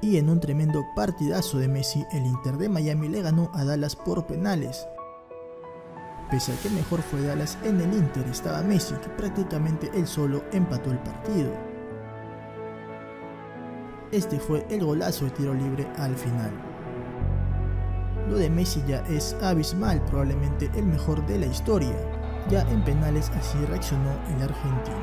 Y en un tremendo partidazo de Messi, el Inter de Miami le ganó a Dallas por penales. Pese a que mejor fue Dallas, en el Inter estaba Messi, que prácticamente él solo empató el partido. Este fue el golazo de tiro libre al final. Lo de Messi ya es abismal, probablemente el mejor de la historia. Ya en penales así reaccionó el argentino.